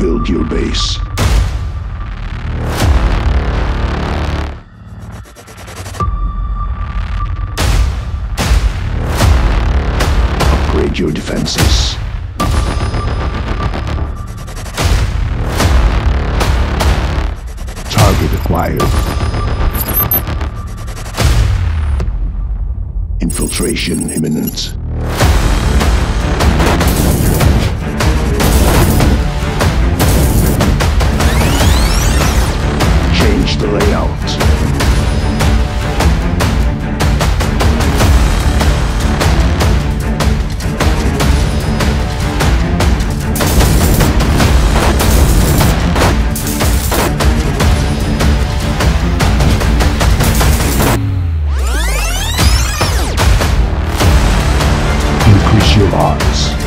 Build your base. Upgrade your defenses. Target acquired. Infiltration imminent. Odds.